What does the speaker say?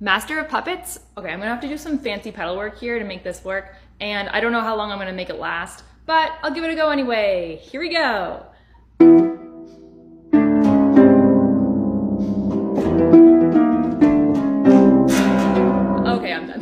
Master of Puppets. Okay, I'm gonna have to do some fancy pedal work here to make this work, and I don't know how long I'm gonna make it last, but I'll give it a go anyway. Here we go.